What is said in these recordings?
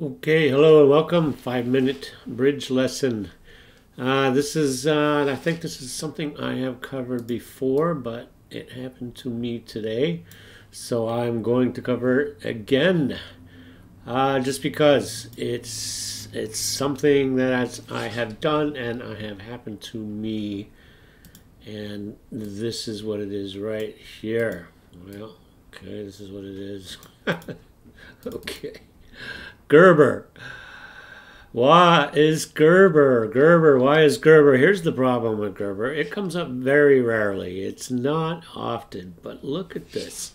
Okay, hello and welcome. Five minute bridge lesson. Uh, this is, uh, I think this is something I have covered before, but it happened to me today. So I'm going to cover again. Uh, just because it's it's something that I have done and I have happened to me. And this is what it is right here. Well, okay, this is what it is. okay. Gerber. Why is Gerber? Gerber, why is Gerber? Here's the problem with Gerber. It comes up very rarely. It's not often, but look at this.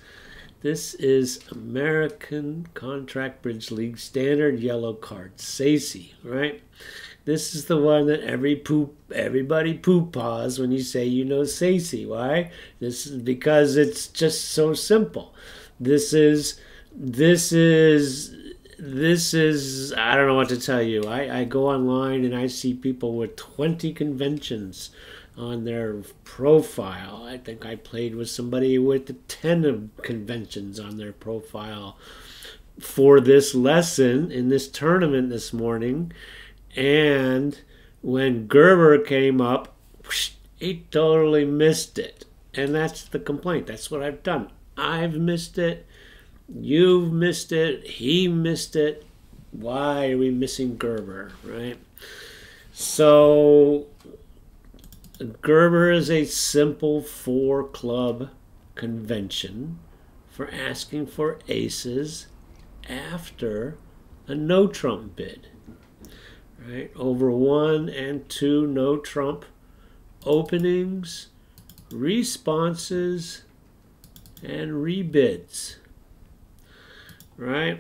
This is American Contract Bridge League standard yellow card, SAYC, right? This is the one that every poop, everybody poop paws when you say you know SAYC. Why? This is because it's just so simple. This is, this is this is I don't know what to tell you. I, I go online and I see people with 20 conventions on their profile. I think I played with somebody with 10 conventions on their profile for this lesson in this tournament this morning. And when Gerber came up, he totally missed it. And that's the complaint. That's what I've done. I've missed it You've missed it. He missed it. Why are we missing Gerber, right? So, Gerber is a simple four club convention for asking for aces after a no trump bid. Right? Over one and two no trump openings, responses, and rebids right?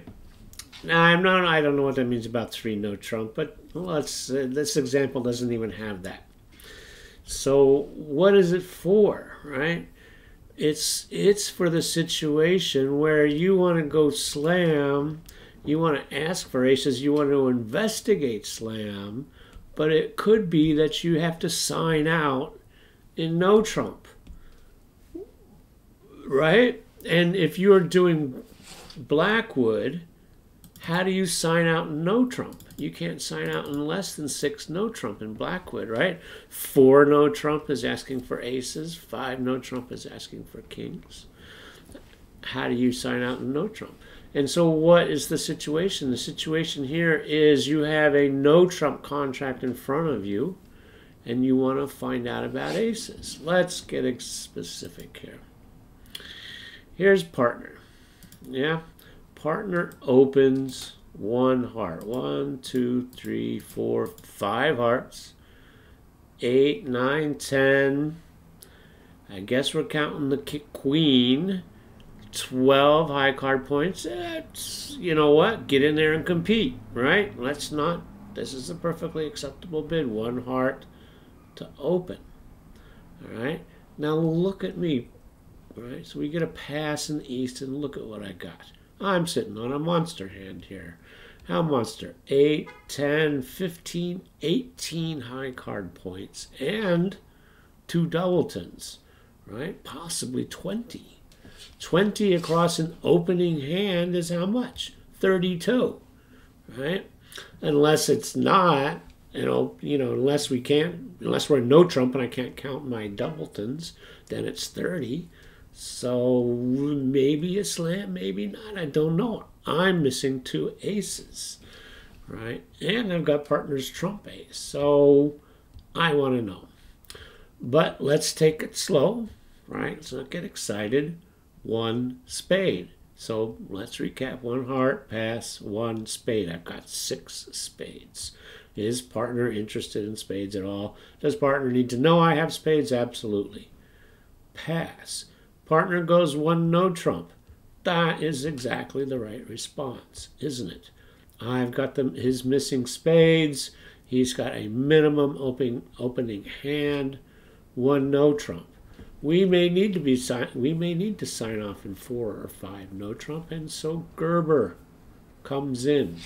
Now I'm not. I don't know what that means about three no trump, but let's. Uh, this example doesn't even have that. So what is it for, right? It's it's for the situation where you want to go slam, you want to ask for aces, you want to investigate slam, but it could be that you have to sign out in no trump, right? And if you're doing Blackwood, how do you sign out no trump? You can't sign out in less than six no trump in Blackwood, right? Four no trump is asking for aces, five no trump is asking for kings. How do you sign out in no trump? And so, what is the situation? The situation here is you have a no trump contract in front of you and you want to find out about aces. Let's get specific here. Here's partner. Yeah. Partner opens one heart. One, two, three, four, five hearts. Eight, nine, ten. I guess we're counting the queen. 12 high card points. It's, you know what? Get in there and compete, right? Let's not. This is a perfectly acceptable bid. One heart to open. All right. Now look at me. Right, so we get a pass in the east, and look at what I got. I'm sitting on a monster hand here. How monster? 8, 10, 15, 18 high card points, and two doubletons, right? Possibly 20. 20 across an opening hand is how much? 32, right? Unless it's not, you know, you know, unless we can't, unless we're no trump and I can't count my doubletons, then it's 30. So maybe a slam, maybe not. I don't know. I'm missing two aces, right? And I've got partner's trump ace. So I want to know. But let's take it slow, right? Let's not get excited. One spade. So let's recap. One heart, pass, one spade. I've got six spades. Is partner interested in spades at all? Does partner need to know I have spades? Absolutely. Pass. Partner goes one no trump. That is exactly the right response, isn't it? I've got them his missing spades. He's got a minimum opening opening hand, one no trump. We may need to be we may need to sign off in four or five no trump, and so Gerber comes in.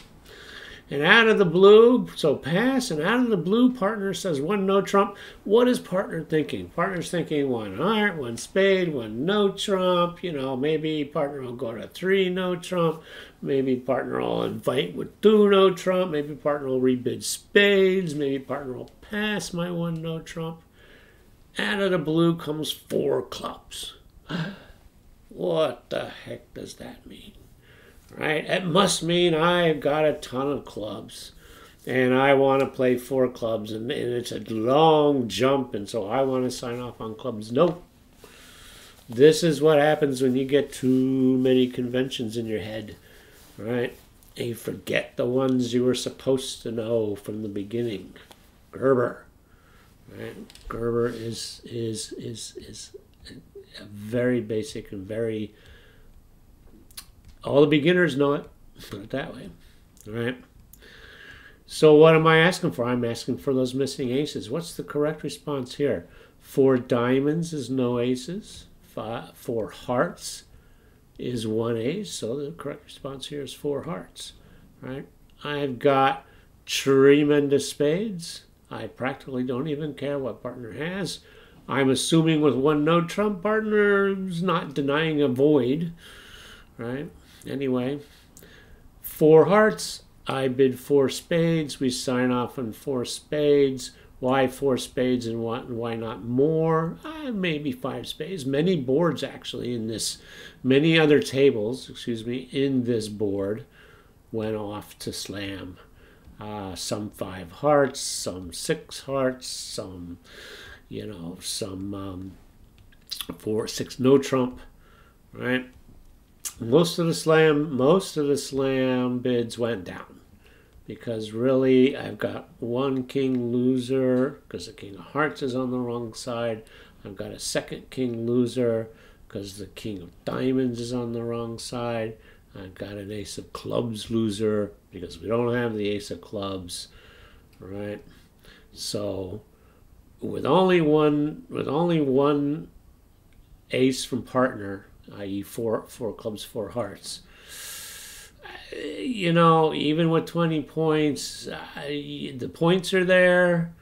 And out of the blue, so pass, and out of the blue, partner says one no trump. What is partner thinking? Partner's thinking one heart, one spade, one no trump. You know, maybe partner will go to three no trump. Maybe partner will invite with two no trump. Maybe partner will rebid spades. Maybe partner will pass my one no trump. Out of the blue comes four clubs. What the heck does that mean? Right? It must mean I've got a ton of clubs and I want to play four clubs and, and it's a long jump and so I want to sign off on clubs. Nope. This is what happens when you get too many conventions in your head, right? And you forget the ones you were supposed to know from the beginning. Gerber, right? Gerber is is is is a very basic and very all the beginners know it. Put it that way. All right. So what am I asking for? I'm asking for those missing aces. What's the correct response here? Four diamonds is no aces. Five, four hearts is one ace. So the correct response here is four hearts. Right. I've got tremendous spades. I practically don't even care what partner has. I'm assuming with one no trump partner is not denying a void. Right. Anyway, four hearts. I bid four spades. We sign off on four spades. Why four spades and why, why not more? Uh, maybe five spades. Many boards actually in this, many other tables, excuse me, in this board went off to slam. Uh, some five hearts, some six hearts, some, you know, some um, four, six no trump, right? Most of the slam most of the slam bids went down because really I've got one king loser because the king of hearts is on the wrong side. I've got a second king loser because the king of diamonds is on the wrong side. I've got an ace of clubs loser because we don't have the ace of clubs, right? So with only one with only one ace from partner i.e., four four clubs, four hearts. You know, even with twenty points, uh, the points are there.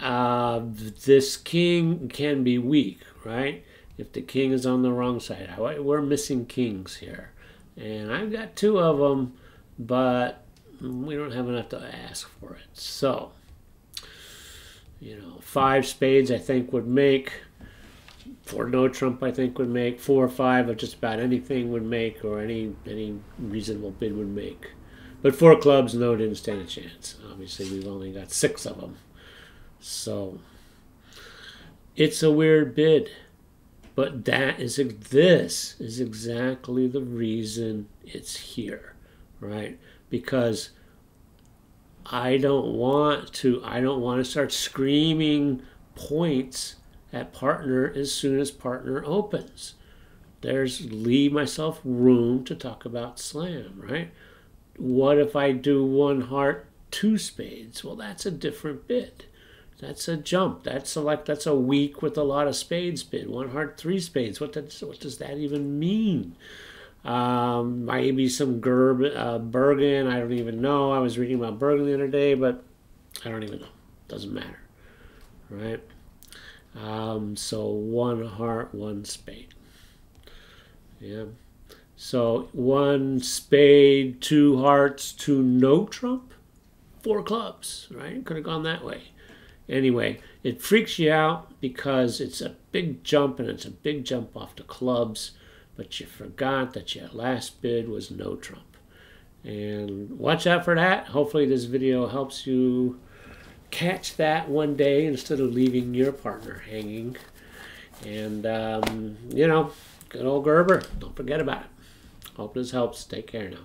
Uh, this king can be weak, right? If the king is on the wrong side, we're missing kings here, and I've got two of them, but we don't have enough to ask for it. So, you know, five spades I think would make four no trump I think would make four or five of just about anything would make or any any reasonable bid would make. But four clubs no didn't stand a chance. Obviously we've only got six of them. So it's a weird bid. But that is this is exactly the reason it's here, right? Because I don't want to I don't want to start screaming points at partner as soon as partner opens. There's leave myself room to talk about slam, right? What if I do one heart, two spades? Well, that's a different bid. That's a jump. That's a, like that's a weak with a lot of spades bid. One heart, three spades. What does what does that even mean? Um, maybe some Gerb, uh, Bergen. I don't even know. I was reading about Bergen the other day, but I don't even know. Doesn't matter, right? Um, so one heart, one spade. Yeah. So one spade, two hearts, two no trump, four clubs, right? Could have gone that way. Anyway, it freaks you out because it's a big jump and it's a big jump off the clubs, but you forgot that your last bid was no trump. And watch out for that. Hopefully this video helps you catch that one day instead of leaving your partner hanging. And, um, you know, good old Gerber, don't forget about it. Hope this helps. Take care now.